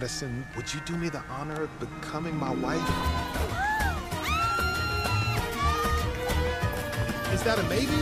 Madison, would you do me the honor of becoming my wife? Is that a maybe?